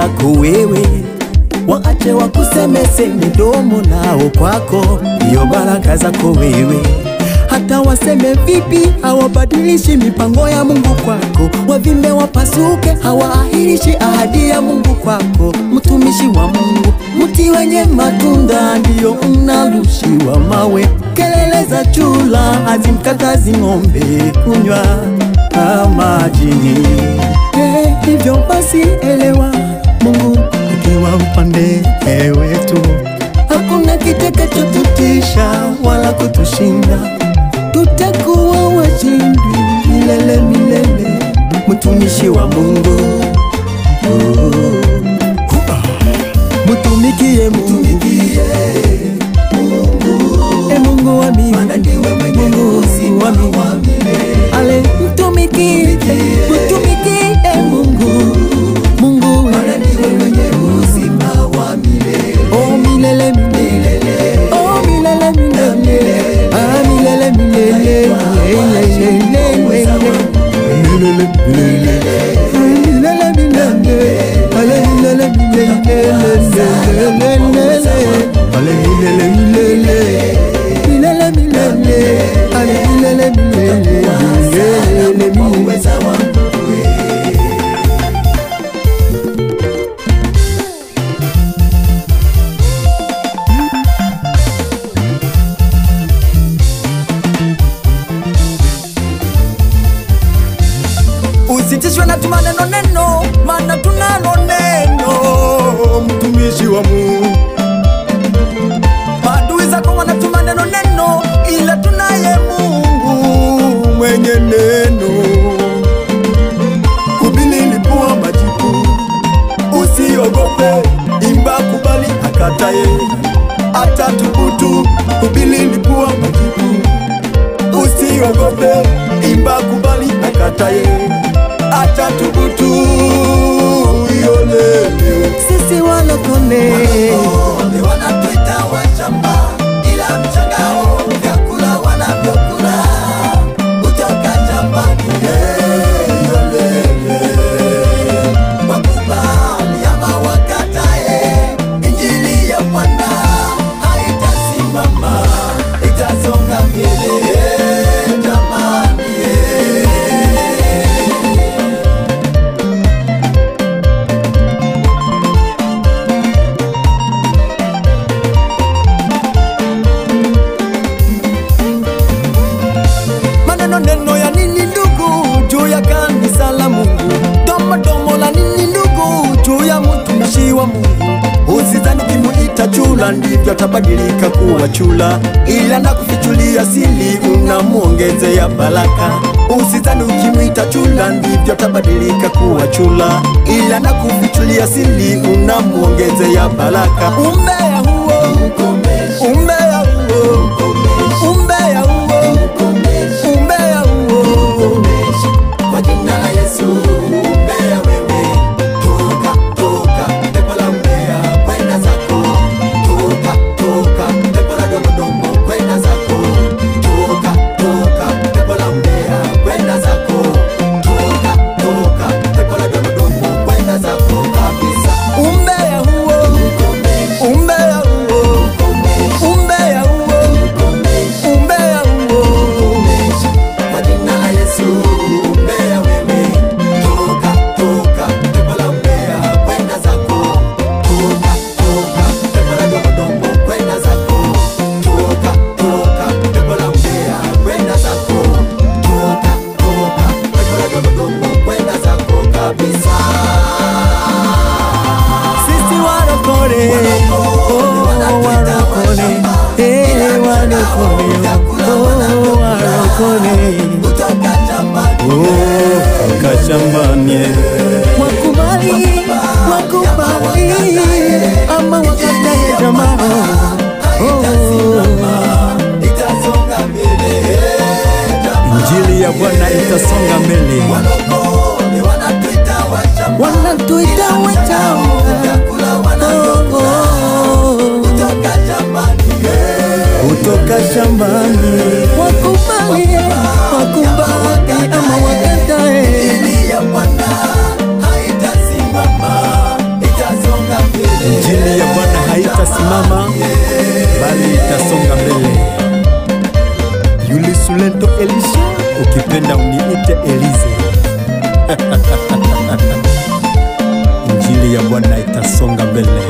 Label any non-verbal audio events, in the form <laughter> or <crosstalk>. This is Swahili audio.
kwako wewe, waache wakusemese midomo nao kwako, ndiyo baraka zako wewe. Hata waseme vipi, hawabadilishi mipango ya Mungu kwako. Wavimbe wapasuke, hawaahirishi ahadi ya Mungu kwako. Mtumishi wa Mungu, mti wenye matunda, ndiyo unarushiwa mawe. Kelele za chula hazimkatazi ng'ombe kunywa majini. Eh, hivyo basi elewa, kitakachotutisha wala kutushinda. Tutakuwa washindi milele milele, mtumishi wa Mungu. Mutumikie Mungu, e Usitishwe na tumaneno neno, maana tunalo neno, mtumishi wa Mungu. Maadui zako wanatuma neno neno, ila tunaye Mungu mwenye neno. Hubiri lipua majibu, usiogope, imba kubali akataye, atatubutu. Hubiri lipua majibu, usiogope, imba kubali akataye, atatubutu. Yolele, mtumishi wa Mungu. Usizani ukimuita chula ndivyo atabadilika kuwa chula, ila na kufichulia siri unamwongezea baraka. Usizani ukimwita chula ndivyo atabadilika kuwa chula, ila na kufichulia siri unamwongezea baraka. Umbea huo, shambani, wakubali wakubali ama wakatae, dini ya Bwana haitasimama, itasonga mbele. Dini ya Bwana bali itasonga mbele. Yuli Sulento Elisha, ukipenda uniite Elize. <laughs> Injili ya Bwana itasonga mbele.